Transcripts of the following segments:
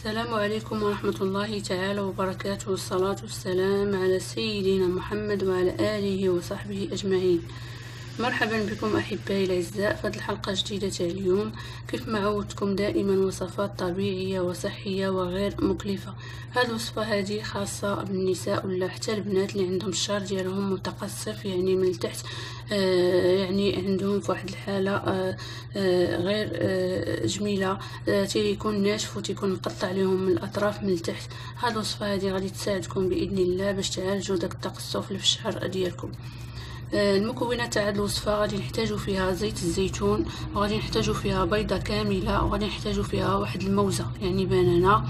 السلام عليكم ورحمة الله تعالى وبركاته. والصلاة والسلام على سيدنا محمد وعلى آله وصحبه أجمعين. مرحبا بكم أحبائي الأعزاء في هذه الحلقة الجديدة تاع اليوم. كيف ما عودتكم دائما وصفات طبيعية وصحية وغير مكلفة. هذه الوصفة هذه خاصة بالنساء ولا حتى البنات اللي عندهم الشعر ديالهم متقصف يعني من التحت آه يعني عندهم في واحد الحالة آه آه غير آه جميلة آه تيكون ناشف وتيكون مقطع لهم من الأطراف من التحت هذه الوصفة هذه غادي تساعدكم بإذن الله باش تعالجوا داك التقصف اللي في الشعر ديالكم. المكونات تاع هذه الوصفة غادي نحتاجو فيها زيت الزيتون وغادي نحتاجو فيها بيضة كاملة وغادي نحتاجو فيها واحد الموزة يعني بنانه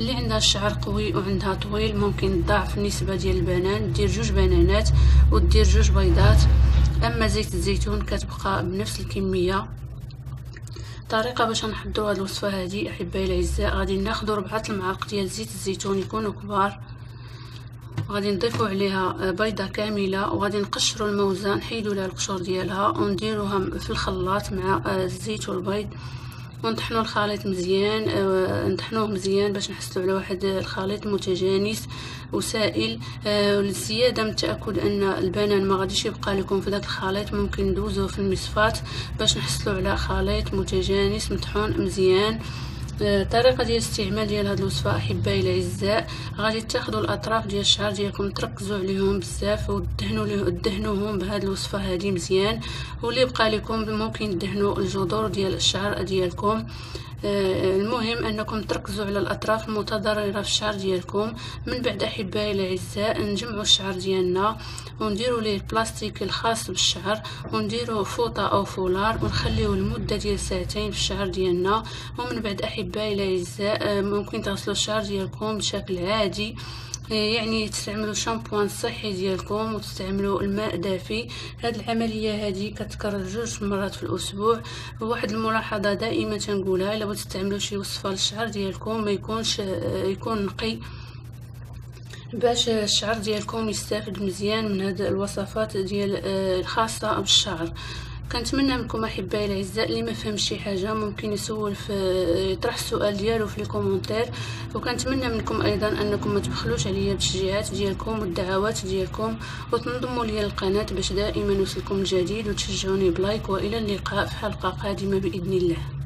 اللي عندها الشعر قوي وعندها طويل ممكن تضاعف النسبة ديال البنان. دير جوج بنانات ودير جوج بيضات. أما زيت الزيتون كتبقى بنفس الكمية. طريقة باش نحضروا هذه الوصفة هذه أحبائي الأعزاء غادي ناخذ ربعة المعالق ديال زيت الزيتون يكونوا كبار. غادي نضيفوا عليها بيضة كاملة وغادي نقشروا الموزه نحيدوا لها القشور ديالها ونديروها في الخلاط مع الزيت والبيض. ونطحنوا الخليط مزيان آه، نطحنوه مزيان باش نحصلوا على واحد الخليط متجانس وسائل. آه، للزياده من التأكد أن البنان ما غاديش يبقى لكم في داك الخليط ممكن ندوزوه في المصفات باش نحصلوا على خليط متجانس مطحون مزيان. الطريقة ديال الاستعمال ديال هاد الوصفة احبائي الاعزاء غادي تاخذوا الأطراف ديال الشعر ديالكم تركزوا عليهم بزاف ودهنوا دهنوهم بهاد الوصفة هذه مزيان. واللي بقى لكم ممكن تدهنوا الجذور ديال الشعر ديالكم. المهم أنكم تركزوا على الأطراف المتضرره في الشعر ديالكم. من بعد احبائي الأعزاء نجمعوا الشعر ديالنا ونديروا ليه البلاستيك الخاص بالشعر ونديروا فوطة أو فولار ونخليوه لمده ديال ساعتين في الشعر ديالنا. ومن بعد احبائي الأعزاء آه، ممكن تغسلوا الشعر ديالكم بشكل عادي. يعني تستعملوا شامبوان صحي ديالكم وتستعملوا الماء دافي. هاد العملية هذه كتكرر جوج مرات في الأسبوع. وواحد الملاحظة دائما تنقولها إلا بغيتو تستعملوا شي وصفة للشعر ديالكم ما يكونش يكون نقي. باش الشعر ديالكم يستافد مزيان من هاد الوصفات ديال آه، الخاصة بالشعر. كنتمنى منكم أحبائي الأعزاء اللي ما فهمش شي حاجة ممكن يسول في يطرح السؤال ديالو في ال commentaire وكنتمنى منكم أيضا أنكم ما تبخلوش عليا بالتشجيعات ديالكم والدعوات ديالكم. وتنضموا لي القناة باش دائما يوصلكم الجديد وتشجعوني ب like وإلى اللقاء في حلقة قادمة بإذن الله.